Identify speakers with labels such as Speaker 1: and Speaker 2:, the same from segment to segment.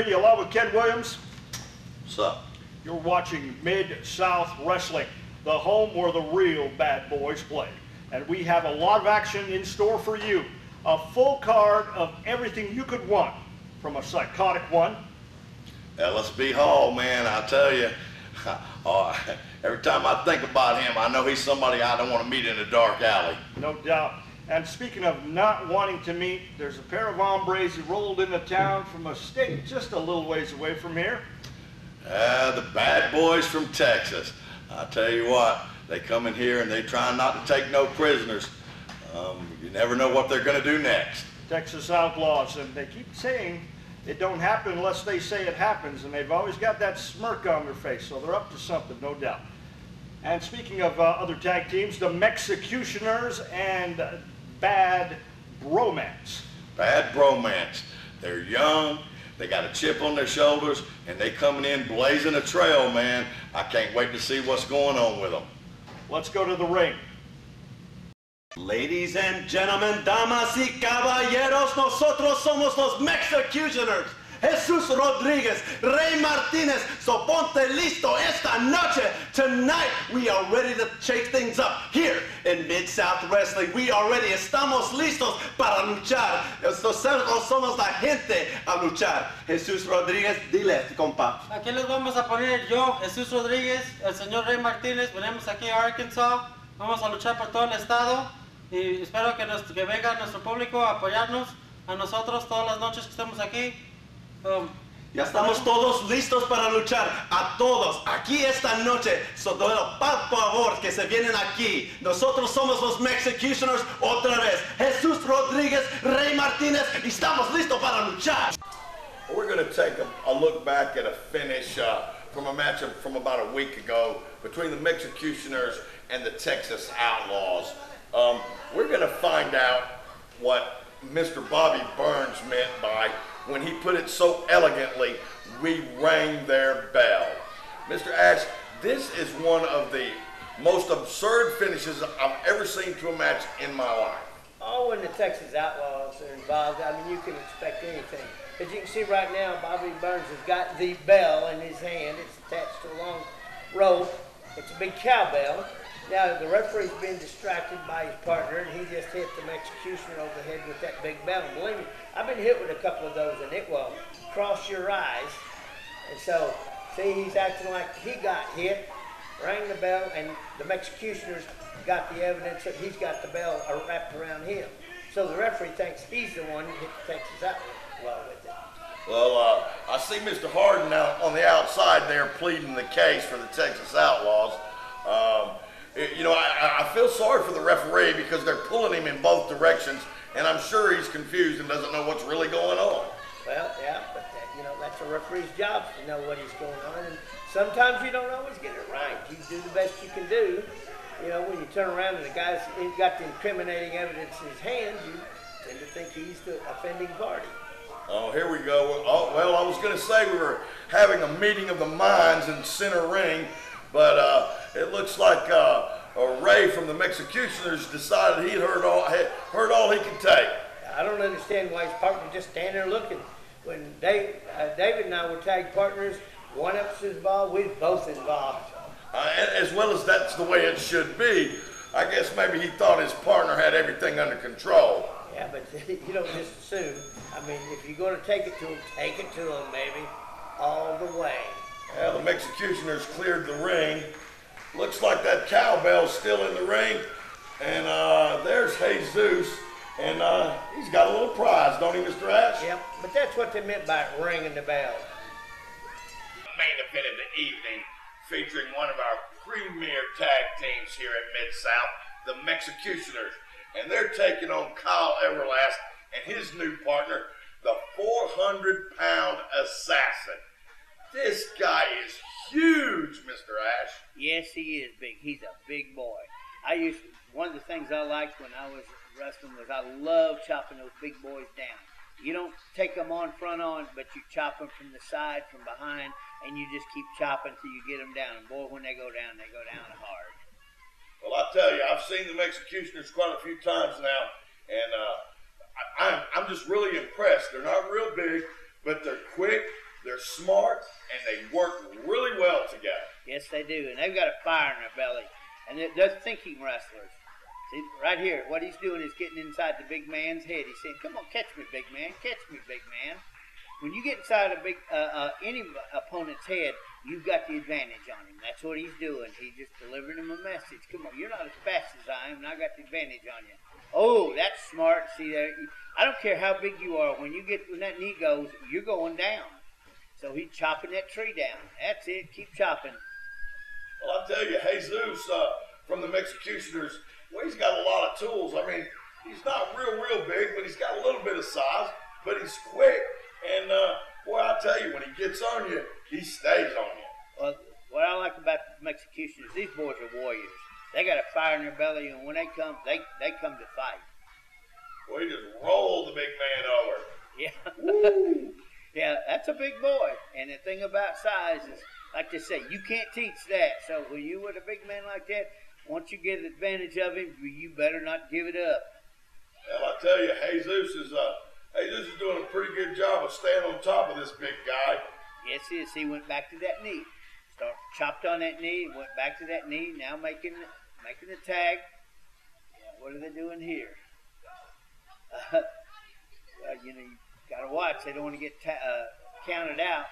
Speaker 1: Radio Live with Ken Williams.
Speaker 2: What's up?
Speaker 1: You're watching Mid South Wrestling, the home where the real bad boys play. And we have a lot of action in store for you. A full card of everything you could want from a psychotic one.
Speaker 2: LSB Hall, man, I tell you, oh, every time I think about him, I know he's somebody I don't want to meet in a dark alley.
Speaker 1: No doubt. And speaking of not wanting to meet, there's a pair of hombres who rolled into town from a state just a little ways away from here.
Speaker 2: Ah, the bad boys from Texas. I tell you what, they come in here and they try not to take no prisoners. Um, you never know what they're going to do next.
Speaker 1: Texas Outlaws, and they keep saying it don't happen unless they say it happens, and they've always got that smirk on their face, so they're up to something, no doubt. And speaking of uh, other tag teams, the Mexicutioners and Bad Bromance.
Speaker 2: Bad bromance. They're young, they got a chip on their shoulders, and they coming in blazing a trail, man. I can't wait to see what's going on with them.
Speaker 1: Let's go to the ring.
Speaker 3: Ladies and gentlemen, damas y caballeros, nosotros somos los Mexicutioners. Jesus Rodriguez, Rey Martinez, so ponte listo esta noche. Tonight we are ready to shake things up here in Mid-South Wrestling. We are ready, estamos listos para luchar. Nosotros somos la gente a luchar. Jesus Rodriguez, dile, compa.
Speaker 4: Aquí les vamos a poner yo, Jesús Rodríguez, el señor Rey Martínez, venimos aquí a Arkansas, vamos a luchar por todo el estado y espero que, que venga nuestro público a apoyarnos, a nosotros todas las noches que estemos aquí. Um,
Speaker 3: Ya estamos todos listos para luchar. A todos, aquí esta noche. So, por favor, que se vienen aquí. Nosotros somos los Mexicutioners otra vez. Jesús Rodríguez, Rey Martínez, y estamos listos para luchar.
Speaker 2: We're going to take a, a look back at a finish uh, from a match of- from about a week ago between the Mexicutioners and the Texas Outlaws. Um, we're going to find out what Mr. Bobby Burns meant by when he put it so elegantly, we rang their bell. Mr. Ash, this is one of the most absurd finishes I've ever seen to a match in my life.
Speaker 5: Oh, when the Texas Outlaws are involved, I mean, you can expect anything. As you can see right now, Bobby Burns has got the bell in his hand. It's attached to a long rope. It's a big cowbell. Now, the referee's been distracted by his partner, and he just hit the executioner over the head with that big bell. And believe me, I've been hit with a couple of those, and it will cross your eyes. And so, see, he's acting like he got hit, rang the bell, and the executioner's got the evidence that he's got the bell wrapped around him. So the referee thinks he's the one who hit the Texas Outlaw with it.
Speaker 2: Well, uh, I see Mr. Harden out on the outside there pleading the case for the Texas Outlaws. Um, you know, I, I- feel sorry for the referee because they're pulling him in both directions, and I'm sure he's confused and doesn't know what's really going on.
Speaker 5: Well, yeah, but that, you know that's a referee's job to know what he's going on, and sometimes you don't always get it right. You do the best you can do. You know, when you turn around and the guy's he's got the incriminating evidence in his hands, you tend to think he's the offending party.
Speaker 2: Oh, here we go. Oh, well, I was going to say we were having a meeting of the minds in center ring, but uh, it looks like uh, Ray from the Mexicutioners decided he'd heard all had heard all he could take.
Speaker 5: I don't understand why his partner just standing there looking. When Dave, uh, David and I were tag partners, one of us is involved, we're both involved.
Speaker 2: Uh, as well as that's the way it should be, I guess maybe he thought his partner had everything under control.
Speaker 5: Yeah, but you don't just assume. I mean, if you're going to take it to him, take it to him, baby, all the way.
Speaker 2: Well, the executioner's cleared the ring. Looks like that cowbell's still in the ring. And uh, there's Jesus. And uh, he's got a little prize, don't he, Mr. Ash?
Speaker 5: Yep, but that's what they meant by ringing the bell.
Speaker 2: main event of the evening featuring one of our premier tag teams here at Mid South, the Mexicutioners. And they're taking on Kyle Everlast and his new partner, the 400 pound assassin. This guy is huge, Mr. Ash.
Speaker 6: Yes, he is big. He's a big boy. I used to, one of the things I liked when I was wrestling was I love chopping those big boys down. You don't take them on front on, but you chop them from the side, from behind, and you just keep chopping till you get them down. And boy, when they go down, they go down hard.
Speaker 2: Well, I tell you, I've seen them Executioners quite a few times now, and uh, I, I'm, I'm just really impressed. They're not real big, but they're quick, they're smart, and they work really well together.
Speaker 5: Yes, they do, and they've got a fire in their belly, and they're, they're thinking wrestlers. See, right here, what he's doing is getting inside the big man's head. He's saying, "Come on, catch me, big man, catch me, big man." When you get inside a big uh, uh, any opponent's head, you've got the advantage on him. That's what he's doing. He's just delivering him a message. Come on, you're not as fast as I am, and I got the advantage on you. Oh, that's smart. See there, I don't care how big you are. When you get when that knee goes, you're going down. So he's chopping that tree down. That's it. Keep chopping.
Speaker 2: Well, I tell you, Jesus uh, from the Executioners, well, he's got a lot of tools. I mean, he's not real, real big, but he's got a little bit of size. But he's quick, and uh, boy, I tell you, when he gets on you, he stays on you.
Speaker 5: Well, what I like about the Executioners, these boys are warriors. They got a fire in their belly, and when they come, they they come to fight.
Speaker 2: Well, he just rolled the big man over.
Speaker 5: Yeah. yeah, that's a big boy. And the thing about size is, like they say, you can't teach that. So when you with a big man like that, once you get advantage of him, you better not give it up.
Speaker 2: Well, I tell you, Jesus is uh, Jesus is doing a pretty good job of staying on top of this big guy.
Speaker 5: Yes, he is. He went back to that knee. Start chopped on that knee, went back to that knee, now making making the tag. Yeah, what are they doing here? Uh, well, you know, you got to watch. They don't want to get ta- uh, counted out.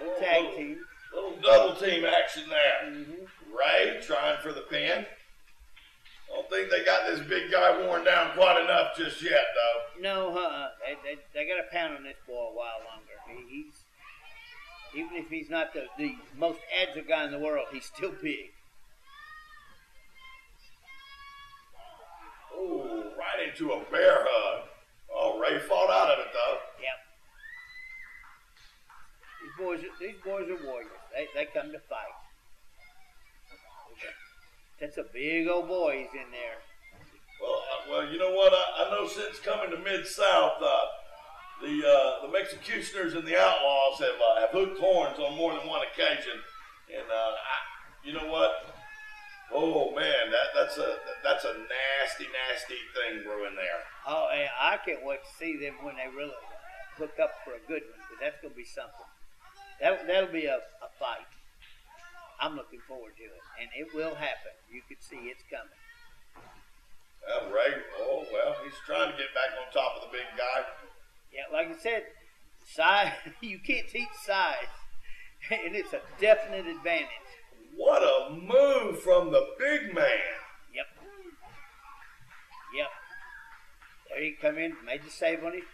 Speaker 5: Little tag
Speaker 2: little,
Speaker 5: team.
Speaker 2: Little double team action there.
Speaker 5: Mm-hmm.
Speaker 2: Ray trying for the pin. Don't think they got this big guy worn down quite enough just yet, though.
Speaker 5: No, uh, they, they, they got to pound on this boy a while longer. He, he's even if he's not the, the most agile guy in the world, he's still big.
Speaker 2: Oh, right into a bear hug. Oh, Ray fought out of it though.
Speaker 5: Boys, are, these boys are warriors. They, they come to fight. That's a big old boy. He's in there.
Speaker 2: Well, uh, well, you know what? I, I know since coming to Mid South, uh, the uh, the executioners and the outlaws have uh, have hooked horns on more than one occasion, and uh, I, you know what? Oh man, that that's a that's a nasty, nasty thing brewing there.
Speaker 5: Oh, I can't wait to see them when they really hook up for a good one, because that's gonna be something. That that'll be a, a fight. I'm looking forward to it, and it will happen. You can see it's coming.
Speaker 2: Well, Ray, oh well, he's trying to get back on top of the big guy.
Speaker 5: Yeah, like I said, size you can't teach size, and it's a definite advantage.
Speaker 2: What a move from the big man!
Speaker 5: Yep. Yep. There he come in, made the save on his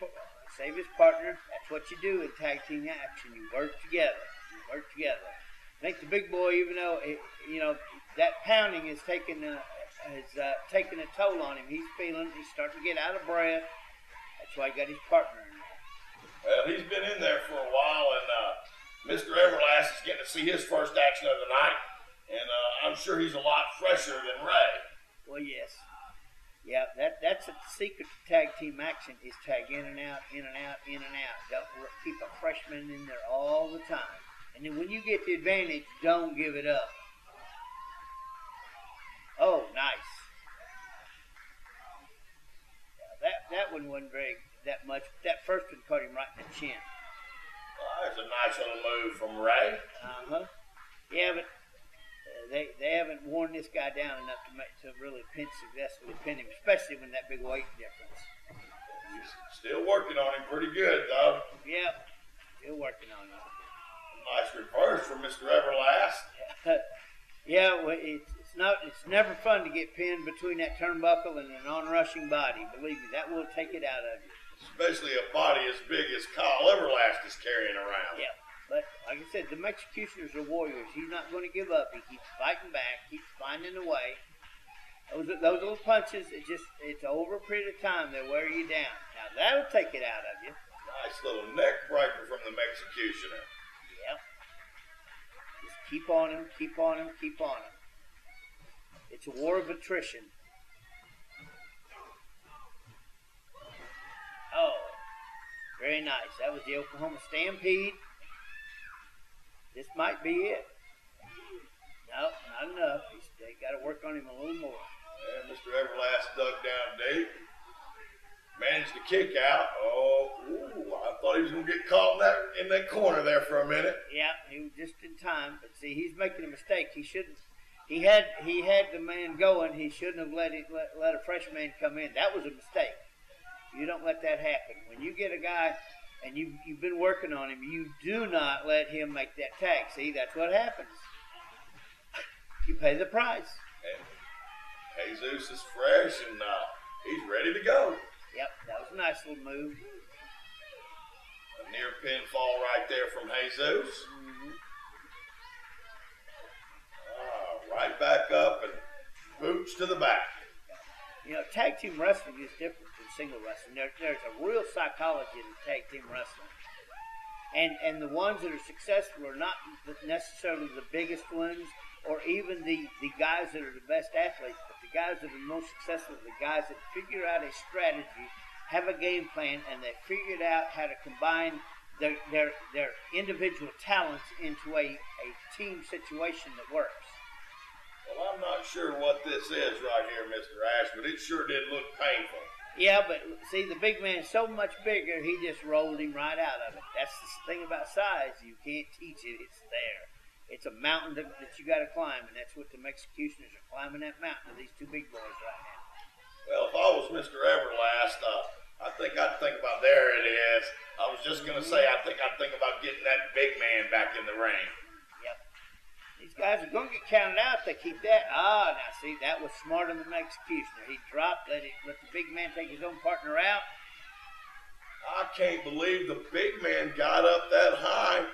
Speaker 5: save his partner. That's what you do in tag team action. You work together. You work together. I think the big boy, even though it, you know that pounding is taking a, has uh, taken a toll on him, he's feeling he's starting to get out of breath. That's why he got his partner in there.
Speaker 2: Well, he's been in there for a while, and uh, Mr. Everlast is getting to see his first action of the night, and uh, I'm sure he's a lot fresher than Ray.
Speaker 5: Well, yes. Yeah, that that's a secret to tag team action is tag in and out, in and out, in and out. Don't keep a freshman in there all the time. And then when you get the advantage, don't give it up. Oh, nice. Yeah, that that one wasn't very that much. That first one caught him right in the chin.
Speaker 2: Well, there's a nice little move from Ray.
Speaker 5: Uh huh. Yeah, but they they haven't worn this guy down enough to make to really pin successfully pin him, especially when that big weight difference.
Speaker 2: He's still working on him pretty good, though.
Speaker 5: Yep, still working on him.
Speaker 2: Nice reverse from Mr. Everlast.
Speaker 5: yeah, well, it's, it's not. It's never fun to get pinned between that turnbuckle and an on-rushing body. Believe me, that will take it out of you.
Speaker 2: Especially a body as big as Kyle Everlast is carrying around.
Speaker 5: Yeah, but like I said, the executioners are warriors. He's not going to give up. He keeps fighting back, keeps finding a way. Those, those little punches, it just it's over a period of time they wear you down. Now that'll take it out of you.
Speaker 2: Nice little neck breaker from the executioner.
Speaker 5: Yep. Just keep on him, keep on him, keep on him. It's a war of attrition. Oh, very nice. That was the Oklahoma Stampede. This might be it. No, not enough. He's, they got to work on him a little more.
Speaker 2: And Mr. Everlast dug down deep. Managed to kick out. Oh, ooh, I, thought he was gonna get caught in that in that corner there for a minute.
Speaker 5: Yeah, he was just in time. But see, he's making a mistake. He shouldn't. He had he had the man going. He shouldn't have let it let, let a fresh man come in. That was a mistake. You don't let that happen. When you get a guy and you you've been working on him, you do not let him make that tag. See, that's what happens. You pay the price.
Speaker 2: And Jesus is fresh and uh, he's ready to go.
Speaker 5: Yep, that was a nice little move.
Speaker 2: A near pinfall right there from Jesus. Ah, right back up and boots to the back.
Speaker 5: You know, tag team wrestling is different than single wrestling. There, there's a real psychology in tag team wrestling. And, and the ones that are successful are not necessarily the biggest ones or even the, the guys that are the best athletes, but the guys that are most successful are the guys that figure out a strategy, have a game plan, and they figured out how to combine their, their, their individual talents into a, a team situation that works.
Speaker 2: Well, I'm not sure what this is right here, Mr. Ash, but it sure did look painful.
Speaker 5: Yeah, but see, the big man's so much bigger, he just rolled him right out of it. That's the thing about size. You can't teach it, it's there. It's a mountain that, that you got to climb, and that's what the Executioners are climbing that mountain of these two big boys right now.
Speaker 2: Well, if I was Mr. Everlast, uh, I think I'd think about there it is. I was just gonna say I think I'd think about getting that big man back in the ring.
Speaker 5: These guys are going to get counted out if they keep that. Ah, now see, that was smarter than the Executioner. He dropped, let, it, let the big man take his own partner out.
Speaker 2: I can't believe the big man got up that high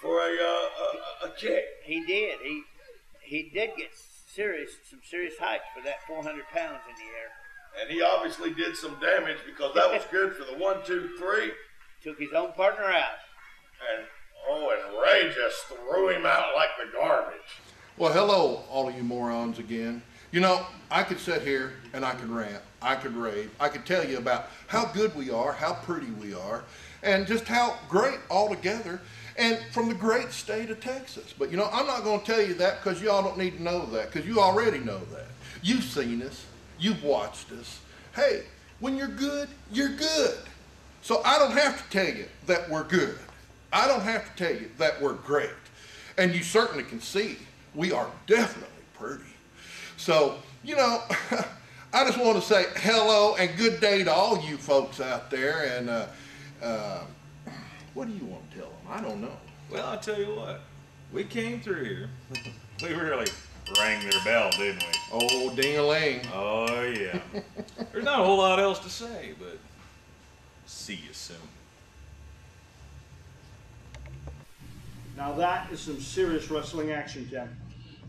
Speaker 2: for a uh, a, a kick.
Speaker 5: He did. He he did get serious, some serious heights for that 400 pounds in the air.
Speaker 2: And he obviously did some damage because that was good for the one, two, three.
Speaker 5: Took his own partner out.
Speaker 2: And oh, and Ray just threw him out like the garbage.
Speaker 7: Well, hello, all of you morons again. You know, I could sit here and I could rant, I could rave, I could tell you about how good we are, how pretty we are, and just how great altogether, and from the great state of Texas. But you know, I'm not going to tell you that because y'all don't need to know that because you already know that. You've seen us, you've watched us. Hey, when you're good, you're good. So I don't have to tell you that we're good. I don't have to tell you that we're great. And you certainly can see we are definitely pretty. So, you know, I just want to say hello and good day to all you folks out there. And uh, uh, what do you want to tell them? I don't know.
Speaker 8: Well, I'll tell you what. We came through here. we really rang their bell, didn't we?
Speaker 7: Oh, ding-a-ling.
Speaker 8: Oh, yeah. There's not a whole lot else to say, but see you soon.
Speaker 1: Now that is some serious wrestling action, Ken.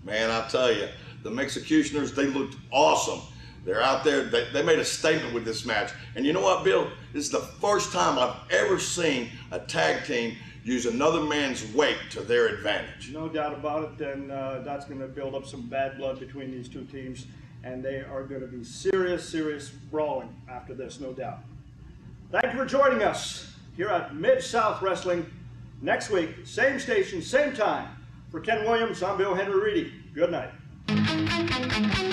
Speaker 2: Man, I tell you, the Executioners, they looked awesome. They're out there, they, they made a statement with this match. And you know what, Bill? This is the first time I've ever seen a tag team use another man's weight to their advantage.
Speaker 1: No doubt about it, and uh, that's going to build up some bad blood between these two teams, and they are going to be serious, serious brawling after this, no doubt. Thank you for joining us here at Mid South Wrestling. Next week, same station, same time. For Ken Williams, I'm Bill Henry Reedy. Good night.